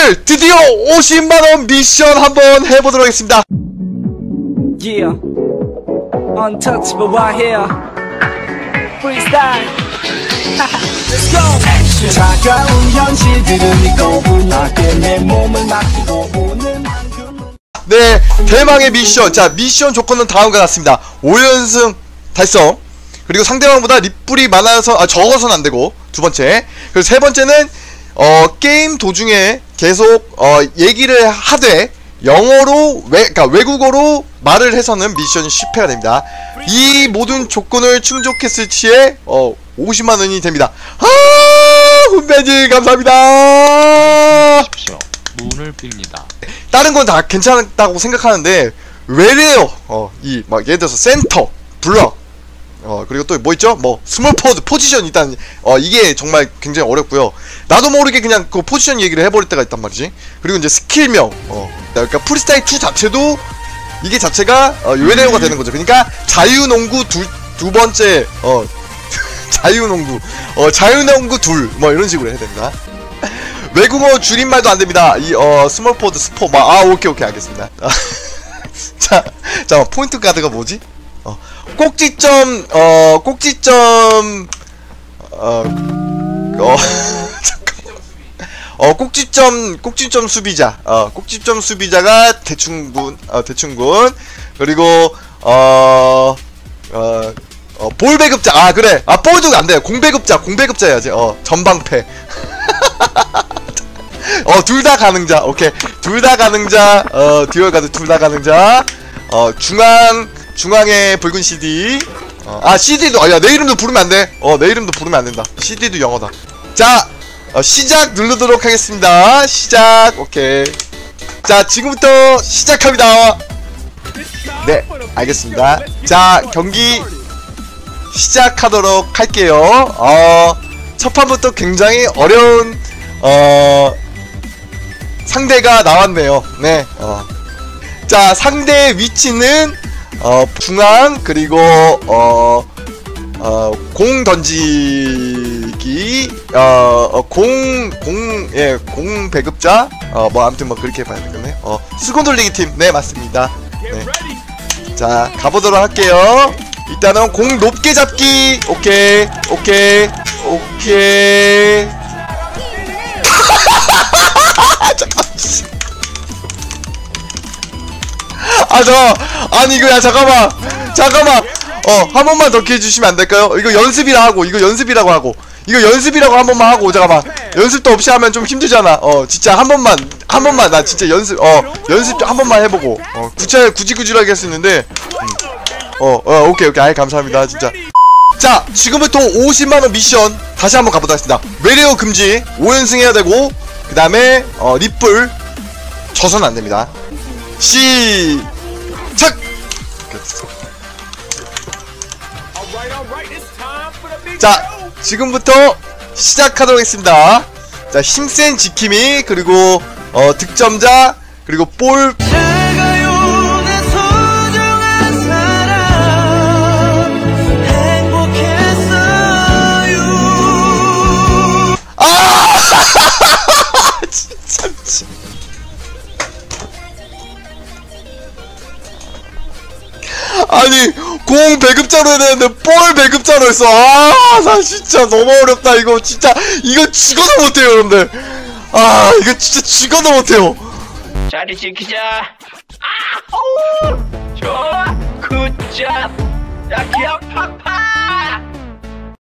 오늘 드디어 50만원 미션 한번 해보도록 하겠습니다. Yeah, untouchable right here. Freestyle. Let's go. 차가운 현실들은 이고 불나게 내 몸을 맡기고 오는 만큼 네 대망의 미션. 자 미션 조건은 다음과 같습니다. 5연승 달성. 그리고 상대방보다 립불이 많아서 아 적어서는 안되고 두번째. 그리고 세번째는 어 게임 도중에 계속 어 얘기를 하되 영어로 외 그러니까 외국어로 말을 해서는 미션이 실패가 됩니다 이 모든 조건을 충족했을 시에 어 50만 원이 됩니다 아 훈배님 감사합니다 문을 빕니다. 다른 건 다 괜찮다고 생각하는데 왜래요? 어, 이 막 예를 들어서 센터, 블럭, 어 그리고 또 뭐 있죠? 뭐 small forward 포지션 일단 어 이게 정말 굉장히 어렵고요. 나도 모르게 그냥 그 포지션 얘기를 해버릴 때가 있단 말이지. 그리고 이제 skill명, 어 그러니까 프리스타일 2 자체도 이게 자체가 어, 외래어가 되는 거죠. 그러니까 자유농구 두, 두 번째 어 자유농구 어 자유농구 둘 뭐 이런 식으로 해야 됩니다. 외국어 줄임말도 안 됩니다. 이, 어, small forward 스포, 막, 아, 오케이, 오케이, 알겠습니다. 자, 자, 포인트 카드가 뭐지? 어, 꼭지점, 어, 꼭지점, 어, 어. 어, 꼭지점, 꼭지점 수비자, 어, 꼭지점 수비자가 대충군, 어, 대충군. 그리고, 어, 어, 어, 볼 배급자, 아, 그래. 아, 볼도 안 돼. 공 배급자, 공 배급자 해야지. 어, 전방패. 어, 둘 다 가능자. 오케이. 둘 다 가능자. 어, dual guard 둘 다 가능자. 어, 중앙, 중앙에 붉은 CD. 어, 아, CD도, 아, 야, 내 이름도 부르면 안 돼. 어, 내 이름도 부르면 안 된다. CD도 영어다. 자, 어, 시작 누르도록 하겠습니다. 시작. 오케이. 자, 지금부터 시작합니다. 네, 알겠습니다. 자, 경기 시작하도록 할게요. 어, 첫 판부터 굉장히 어려운, 어, 상대가 나왔네요. 네. 어. 자, 상대의 위치는 어, 중앙 그리고 어, 어, 공 던지기 어, 어, 공, 공, 예, 공 배급자 어, 뭐 아무튼 뭐 그렇게 봐야 되겠네. 어, 수건 돌리기 팀. 네, 맞습니다. 네. 자, 가보도록 할게요. 일단은 공 높게 잡기. 오케이. 오케이. 오케이. 아, 저, 아니, 이거, 야, 잠깐만. 잠깐만. 어, 한 번만 더 기회 주시면 안 될까요? 이거 연습이라 하고, 이거 연습이라고 하고. 이거 연습이라고 한 번만 하고, 잠깐만. 연습도 없이 하면 좀 힘들잖아. 어, 진짜 한 번만, 한 번만, 나 진짜 연습, 어, 연습 좀한 번만 해보고. 어, 구체, 구질구질하게 할 수 있는데. 음. 어, 어, 오케이, 오케이. 아이, 감사합니다. 진짜. 자, 지금부터 50만원 미션 다시 한번 가보도록 하겠습니다. 외래어 금지, 5연승 해야 되고, 그 다음에, 어, 립불, 져선 안 됩니다. 시 작! 자, 지금부터 시작하도록 하겠습니다. 자, 힘센 지킴이, 그리고, 어, 득점자, 그리고 볼, 아니 공 배급자로 해야 되는데 볼 배급자로 했어. 아나 진짜 너무 어렵다 이거. 진짜 이거 죽어도 못해요 여러분들. 아 이거 진짜 죽어도 못해요. 자리 지키자. 아우 좋아. 굿잡. 야 팍팍